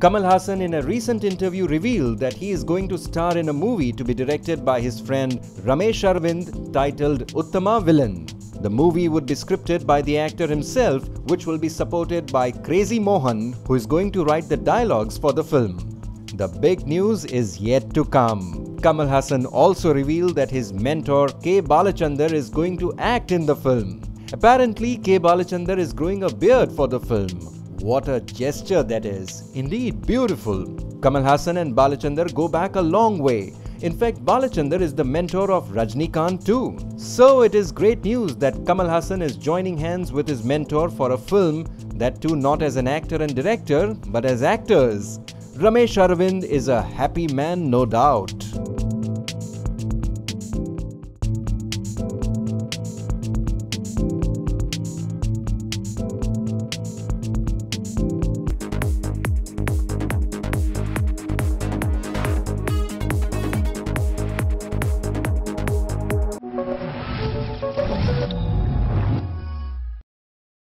Kamal Haasan in a recent interview revealed that he is going to star in a movie to be directed by his friend Ramesh Aravind titled Uttama Villain. The movie would be scripted by the actor himself, which will be supported by Crazy Mohan, who is going to write the dialogues for the film. The big news is yet to come. Kamal Haasan also revealed that his mentor K. Balachander is going to act in the film. Apparently, K. Balachander is growing a beard for the film. What a gesture that is. Indeed, beautiful. Kamal Haasan and Balachander go back a long way. In fact, Balachander is the mentor of Rajnikant too. So it is great news that Kamal Haasan is joining hands with his mentor for a film, that too not as an actor and director, but as actors. Ramesh Aravind is a happy man, no doubt.